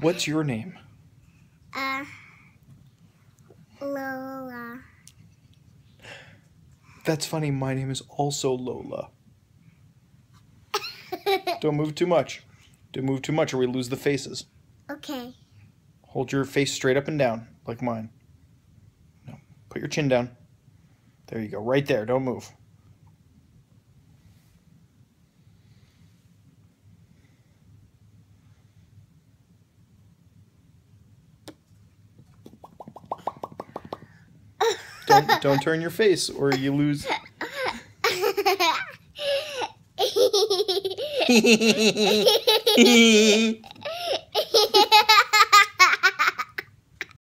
What's your name? uh, Lola. That's funny. My name is also Lola. Don't move too much. Don't move too much or we lose the faces. Okay. Hold your face straight up and down, like mine. No. Put your chin down. There you go. Right there. Don't move. don't, don't turn your face or you lose.